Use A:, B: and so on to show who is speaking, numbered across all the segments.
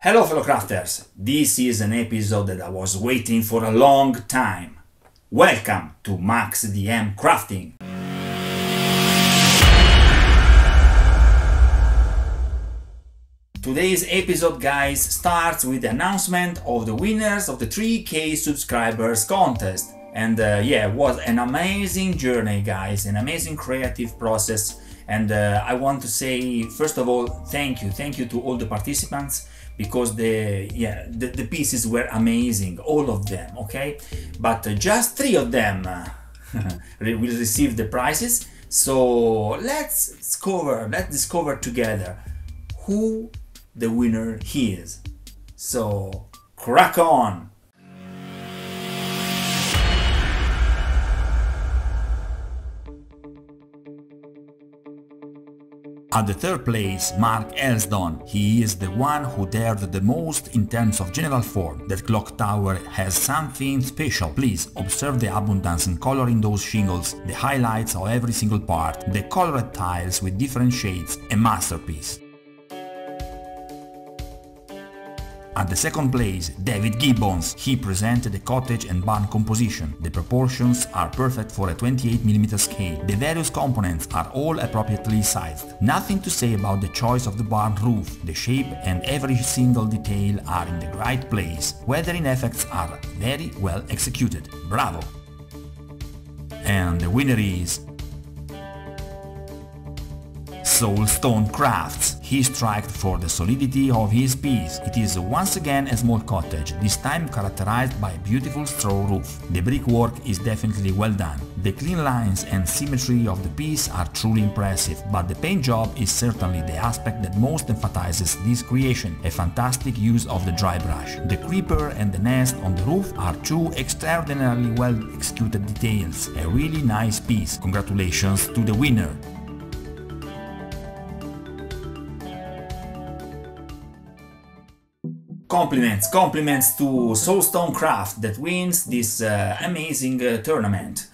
A: Hello fellow crafters, this is an episode that I was waiting for a long time. Welcome to Max DM Crafting. Today's episode guys starts with the announcement of the winners of the 3k subscribers contest. And uh, yeah, it was an amazing journey guys, an amazing creative process and uh, I want to say first of all thank you, thank you to all the participants because the yeah the, the pieces were amazing, all of them, okay? But uh, just three of them uh, will receive the prizes. So let's discover, let's discover together who the winner is. So crack on! At the third place, Mark Elsdon. He is the one who dared the most in terms of general form. That clock tower has something special. Please observe the abundance in color in those shingles, the highlights of every single part, the colored tiles with different shades, a masterpiece. At the second place, David Gibbons. He presented a cottage and barn composition. The proportions are perfect for a 28mm scale. The various components are all appropriately sized. Nothing to say about the choice of the barn roof. The shape and every single detail are in the right place. Weathering effects are very well executed. Bravo! And the winner is Soulstone Crafts. He striked for the solidity of his piece. It is once again a small cottage, this time characterized by a beautiful straw roof. The brickwork is definitely well done. The clean lines and symmetry of the piece are truly impressive, but the paint job is certainly the aspect that most emphasizes this creation, a fantastic use of the dry brush. The creeper and the nest on the roof are two extraordinarily well executed details, a really nice piece. Congratulations to the winner! Compliments, compliments to Soulstone Craft that wins this uh, amazing uh, tournament.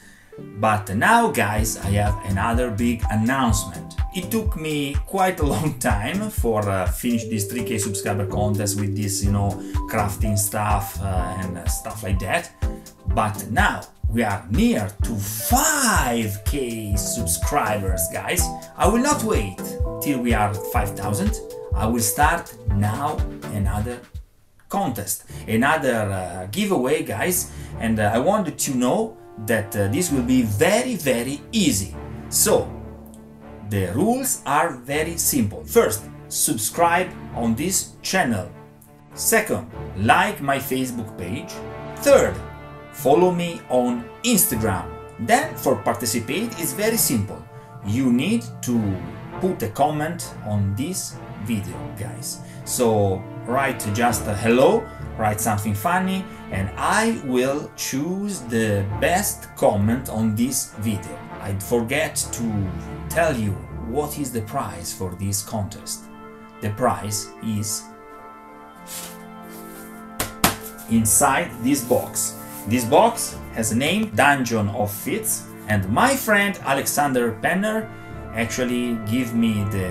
A: But now guys, I have another big announcement. It took me quite a long time for uh, finish this 3k subscriber contest with this, you know, crafting stuff uh, and uh, stuff like that. But now we are near to 5k subscribers, guys. I will not wait till we are 5000. I will start now another contest, another uh, giveaway guys and uh, I wanted to know that uh, this will be very very easy. So the rules are very simple. First, subscribe on this channel. Second, like my Facebook page. Third, follow me on Instagram. Then for participate it's very simple. You need to put a comment on this video guys. So write just a hello, write something funny, and I will choose the best comment on this video. I'd forget to tell you what is the prize for this contest. The prize is inside this box. This box has a name Dungeon of Fits and my friend Alexander Penner actually gave me the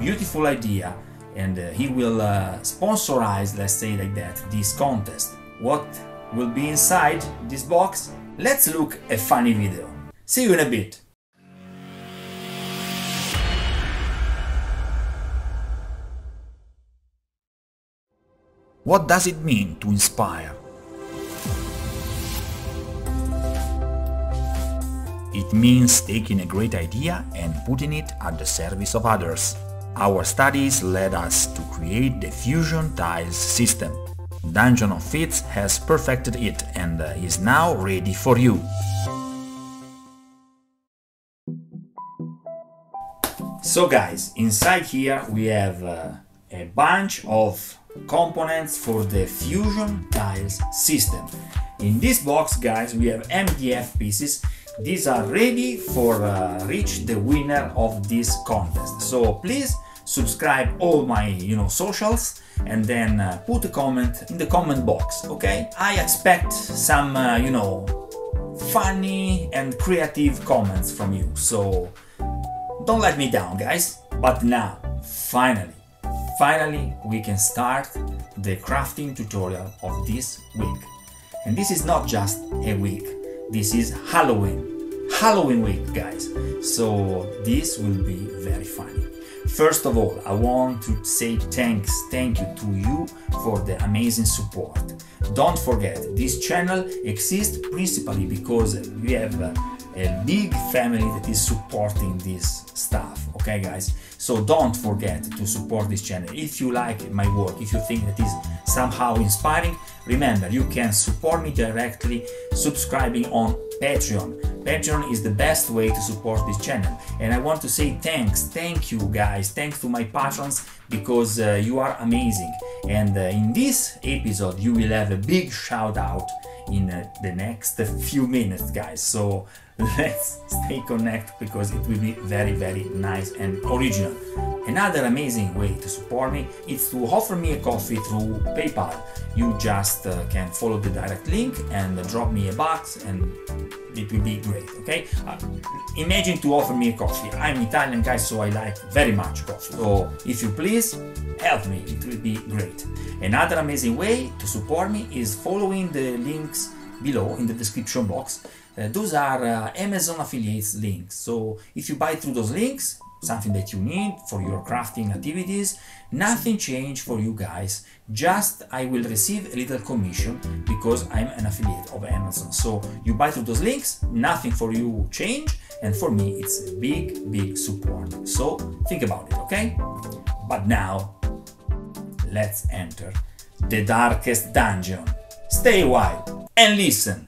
A: beautiful idea and uh, he will uh, sponsorize, let's say like that, this contest. What will be inside this box? Let's look a funny video. See you in a bit. What does it mean to inspire? It means taking a great idea and putting it at the service of others. Our studies led us to create the Fusion Tiles system. Dungeon of Fits has perfected it and uh, is now ready for you. So guys, inside here we have uh, a bunch of components for the Fusion Tiles system. In this box guys we have MDF pieces these are ready for uh, reach the winner of this contest so please subscribe all my you know socials and then uh, put a comment in the comment box okay i expect some uh, you know funny and creative comments from you so don't let me down guys but now finally finally we can start the crafting tutorial of this week. And this is not just a week, this is Halloween. Halloween week, guys. So this will be very funny. First of all, I want to say thanks, thank you to you for the amazing support. Don't forget, this channel exists principally because we have a big family that is supporting this stuff okay guys so don't forget to support this channel. If you like my work if you think that is somehow inspiring remember you can support me directly subscribing on patreon. Patreon is the best way to support this channel. And i want to say thanks thank you guys. Thanks to my patrons because uh, you are amazing. And uh, in this episode you will have a big shout out in uh, the next few minutes guys. So let's stay connected because it will be very very nice and original. Another amazing way to support me is to offer me a coffee through paypal. You just uh, can follow the direct link and drop me a box and it will be great okay? Uh, imagine to offer me a coffee. I'm italian guy so i like very much coffee. So if you please help me. It will be great. Another amazing way to support me is following the links below in the description box those are uh, Amazon affiliates links. So if you buy through those links, something that you need for your crafting activities, nothing changed for you guys. Just I will receive a little commission because I'm an affiliate of Amazon. So you buy through those links, nothing for you change, and for me it's a big, big support. So think about it, okay? But now let's enter the darkest dungeon. Stay a while and listen.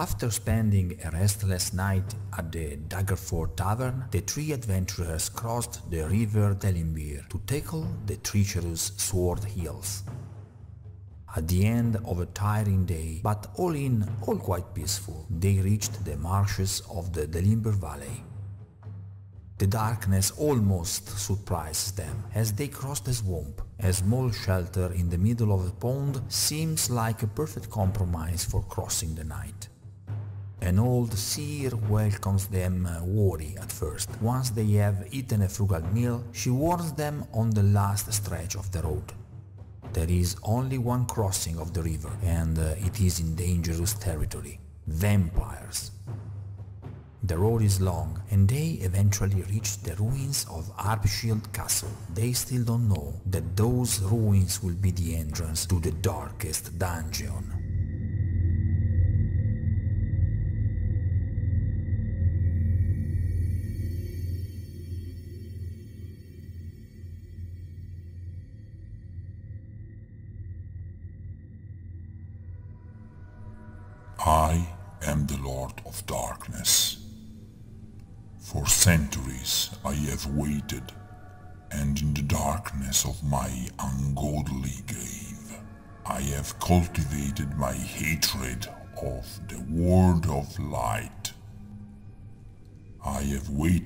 A: After spending a restless night at the Daggerford Tavern, the three adventurers crossed the river Delimbiyr to tackle the treacherous Sword Hills. At the end of a tiring day, but all in all quite peaceful, they reached the marshes of the Delimbiyr Valley. The darkness almost surprises them as they cross the swamp. A small shelter in the middle of a pond seems like a perfect compromise for crossing the night. An old seer welcomes them uh, wary at first. Once they have eaten a frugal meal, she warns them on the last stretch of the road. There is only one crossing of the river, and uh, it is in dangerous territory. Vampires. The road is long, and they eventually reach the ruins of Arbshield Castle. They still don't know that those ruins will be the entrance to the darkest dungeon.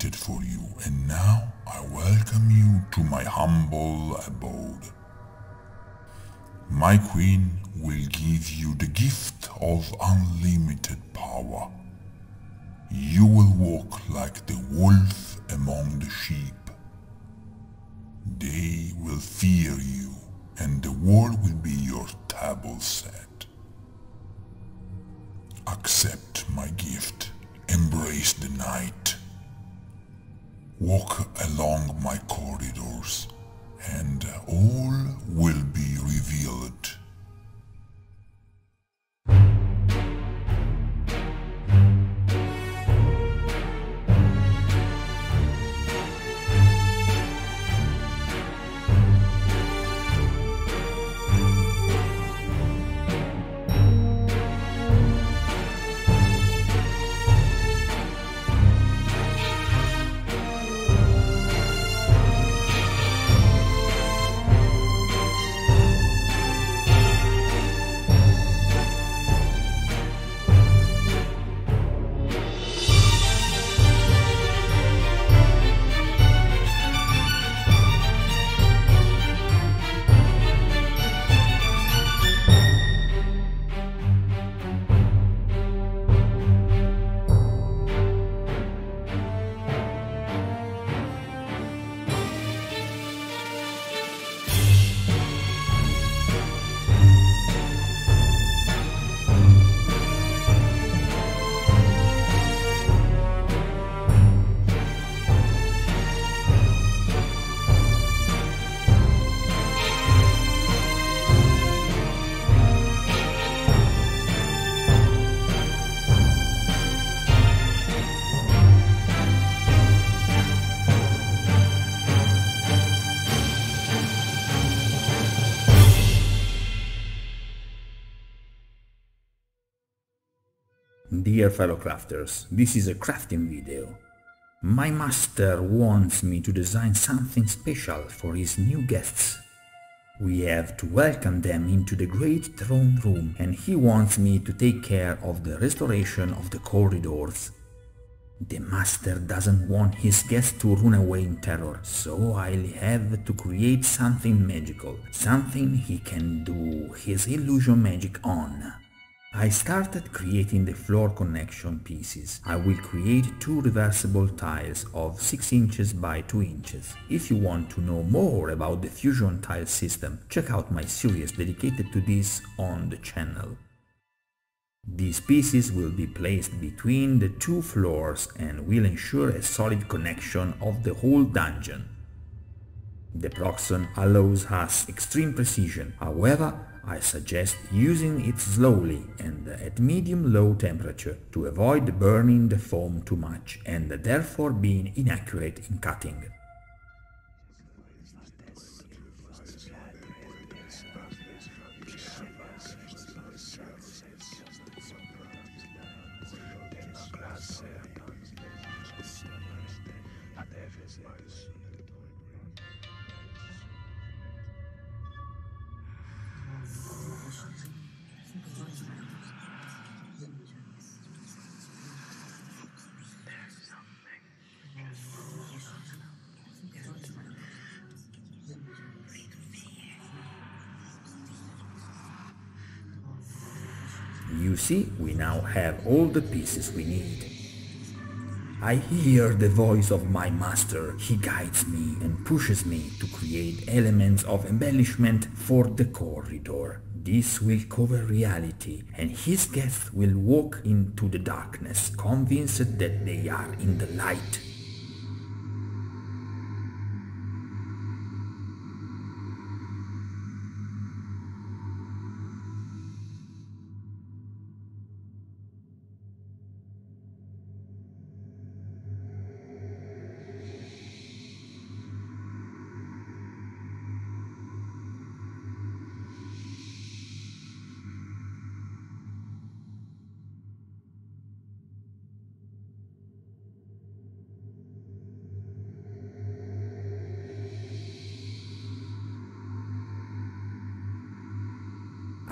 B: Waited for you, and now I welcome you to my humble abode. My queen will give you the gift of unlimited power. You will walk like the wolf among the sheep. They will fear you, and the world will be your table set. Accept my gift. Embrace the night. Walk along my corridors and all will be revealed.
A: Dear fellow crafters, this is a crafting video. My master wants me to design something special for his new guests. We have to welcome them into the great throne room and he wants me to take care of the restoration of the corridors. The master doesn't want his guests to run away in terror, so I'll have to create something magical, something he can do his illusion magic on. I started creating the floor connection pieces. I will create two reversible tiles of 6 inches by 2 inches. If you want to know more about the fusion tile system, check out my series dedicated to this on the channel. These pieces will be placed between the two floors and will ensure a solid connection of the whole dungeon. The Proxxon allows us extreme precision, however I suggest using it slowly and at medium-low temperature to avoid burning the foam too much and therefore being inaccurate in cutting. You see, we now have all the pieces we need. I hear the voice of my master. He guides me and pushes me to create elements of embellishment for the corridor. This will cover reality and his guests will walk into the darkness convinced that they are in the light.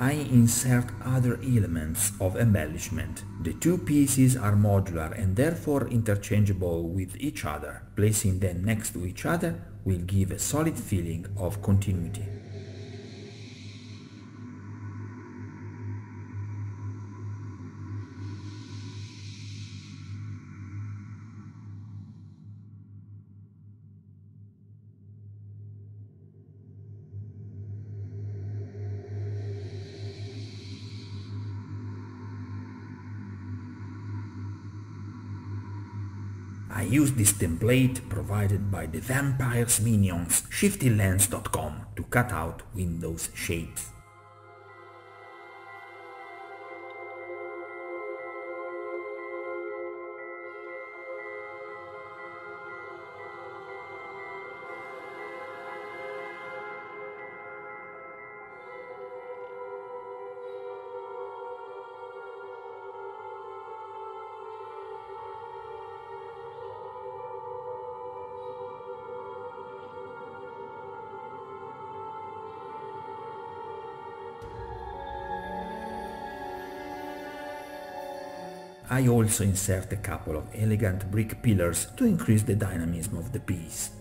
A: I insert other elements of embellishment. The two pieces are modular and therefore interchangeable with each other. Placing them next to each other will give a solid feeling of continuity. Use this template provided by the Vampire's Minions ShiftyLens.com to cut out Windows shapes. I also insert a couple of elegant brick pillars to increase the dynamism of the piece.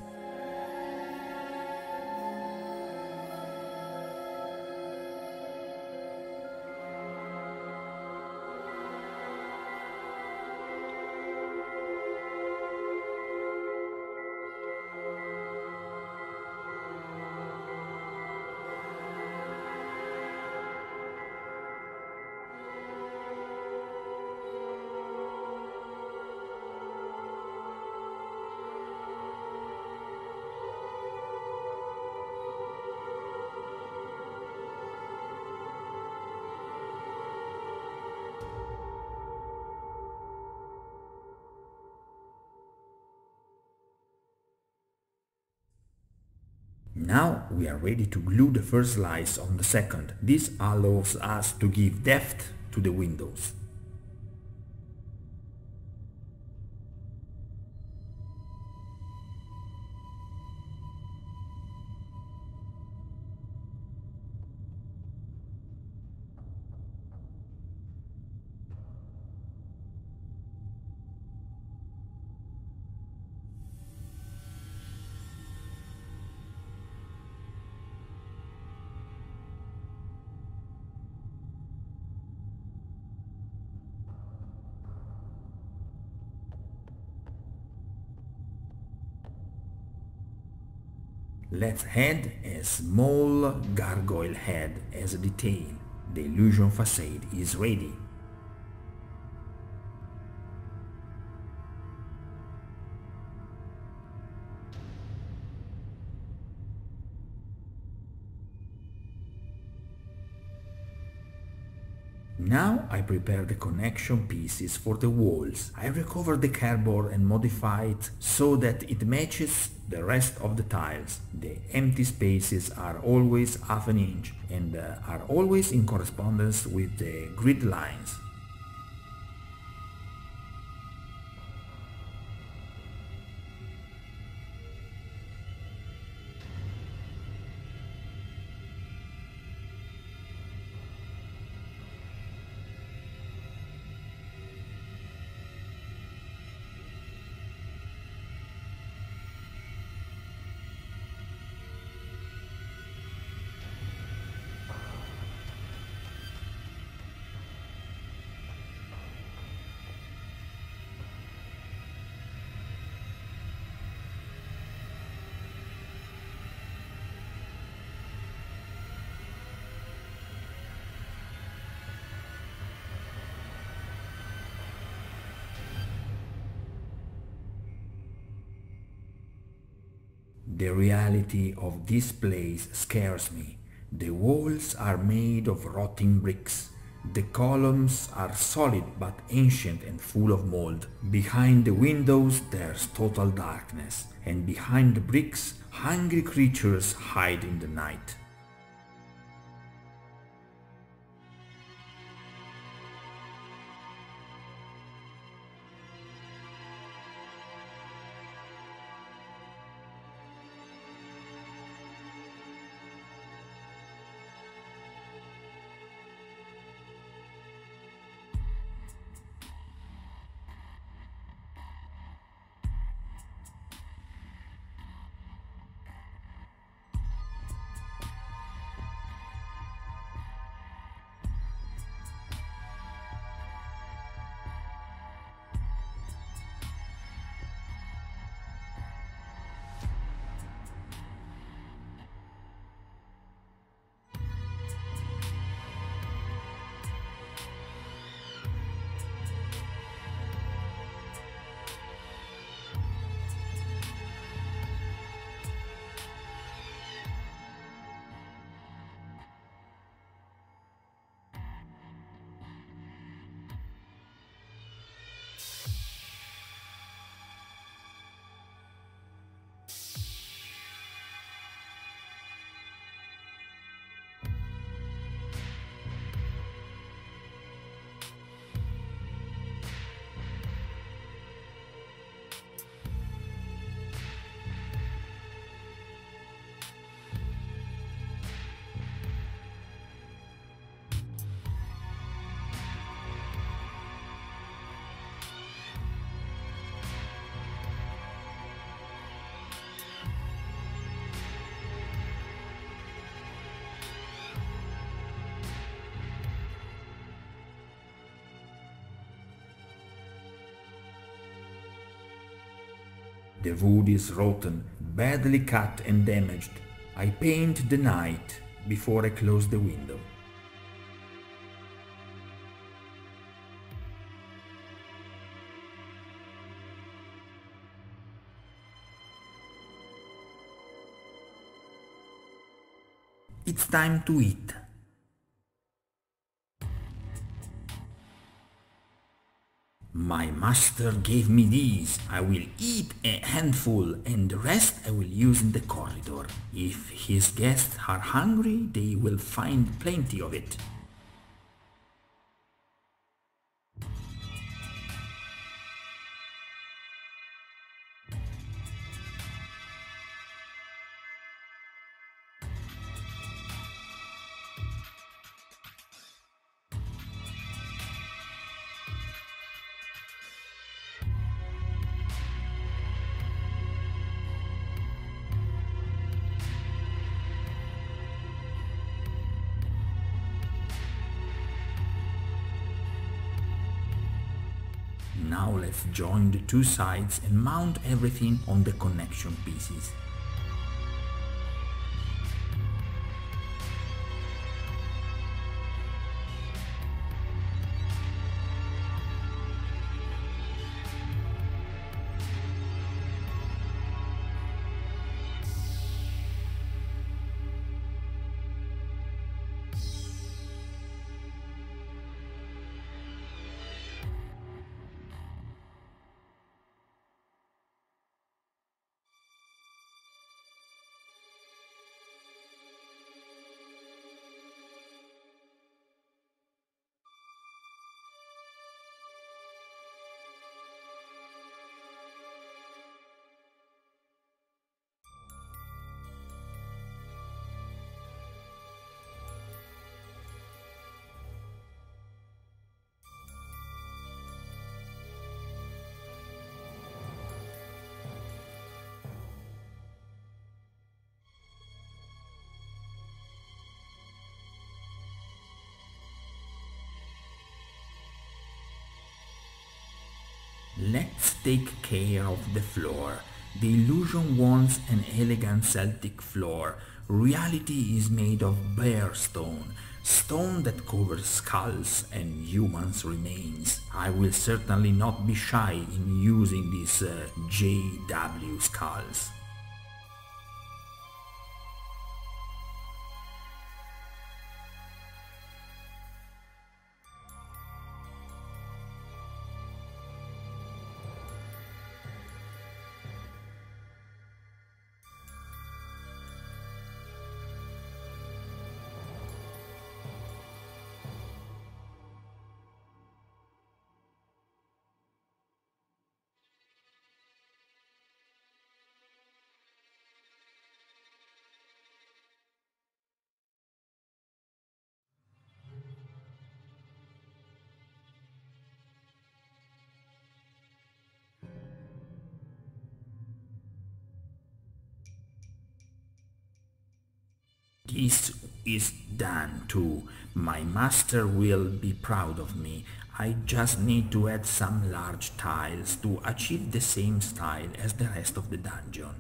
A: Now we are ready to glue the first slice on the second. This allows us to give depth to the windows. Let's add a small gargoyle head as a detail. The illusion facade is ready. Prepare the connection pieces for the walls. I recover the cardboard and modify it so that it matches the rest of the tiles. The empty spaces are always half an inch and uh, are always in correspondence with the grid lines. The reality of this place scares me. The walls are made of rotting bricks. The columns are solid but ancient and full of mold. Behind the windows there's total darkness, and behind the bricks hungry creatures hide in the night. The wood is rotten, badly cut and damaged. I paint the night before I close the window. It's time to eat. My master gave me these. I will eat a handful and the rest I will use in the corridor. If his guests are hungry, they will find plenty of it. Now let's join the two sides and mount everything on the connection pieces. Let's take care of the floor. The illusion wants an elegant Celtic floor. Reality is made of bare stone, stone that covers skulls and humans' remains. I will certainly not be shy in using these uh, JW skulls. This is done too. My master will be proud of me. I just need to add some large tiles to achieve the same style as the rest of the dungeon.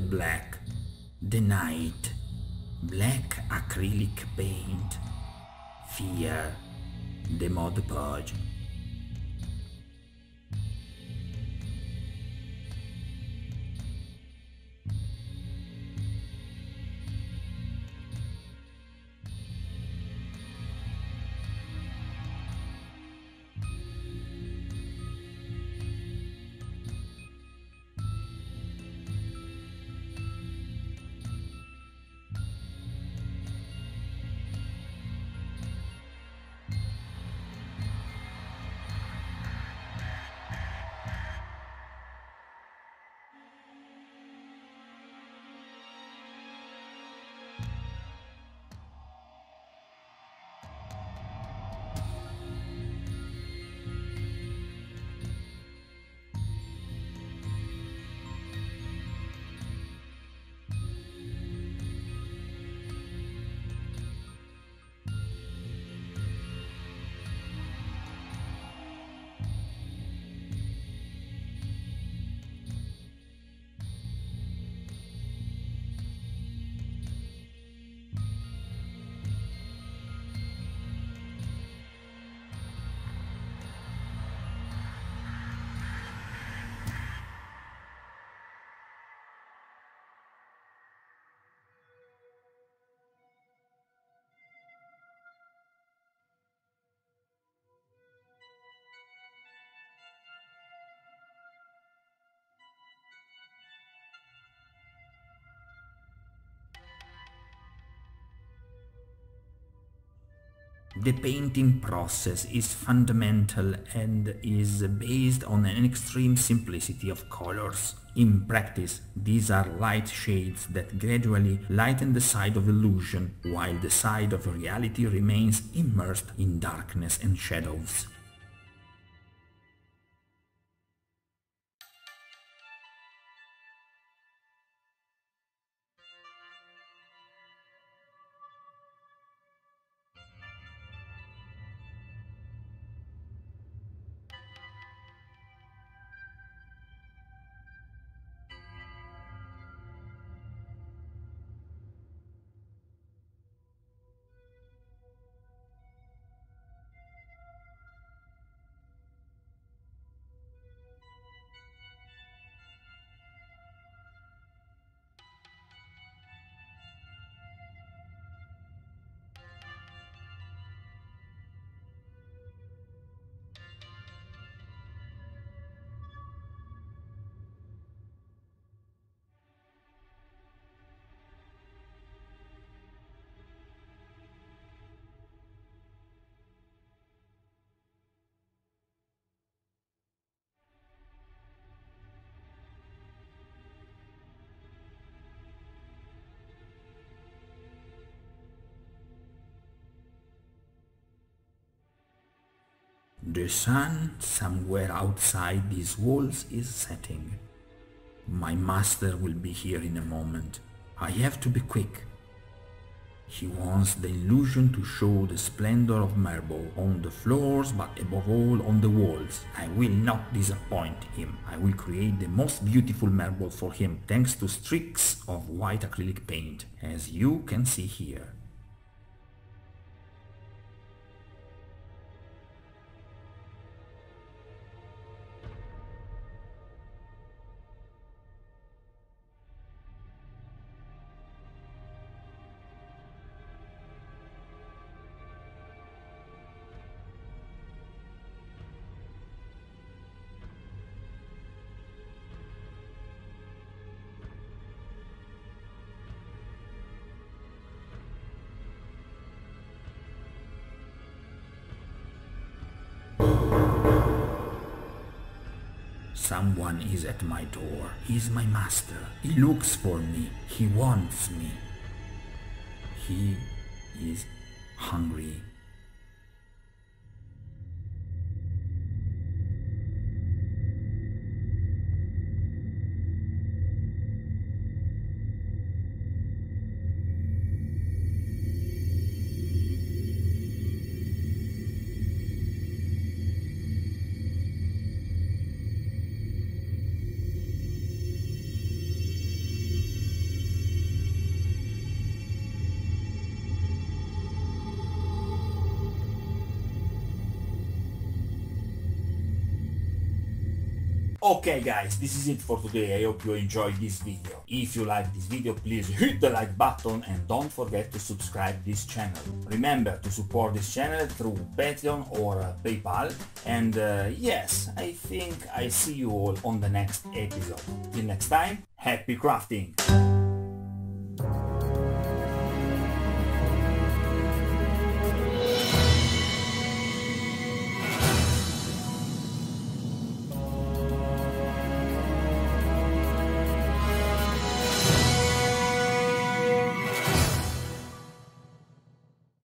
A: The black, the night, black acrylic paint, fear, the Mod Podge. The painting process is fundamental and is based on an extreme simplicity of colors. In practice, these are light shades that gradually lighten the side of illusion, while the side of reality remains immersed in darkness and shadows. The sun somewhere outside these walls is setting. My master will be here in a moment. I have to be quick. He wants the illusion to show the splendor of marble on the floors but above all on the walls. I will not disappoint him. I will create the most beautiful marble for him thanks to streaks of white acrylic paint, as you can see here. Someone is at my door. He is my master. He looks for me. He wants me. He is hungry.
C: Okay guys, this is it for today. I hope you enjoyed this video. If you like this video, please hit the like button and don't forget to subscribe this channel. Remember to support this channel through Patreon or uh, PayPal. And uh, yes, I think I see you all on the next episode. Till next time, happy crafting!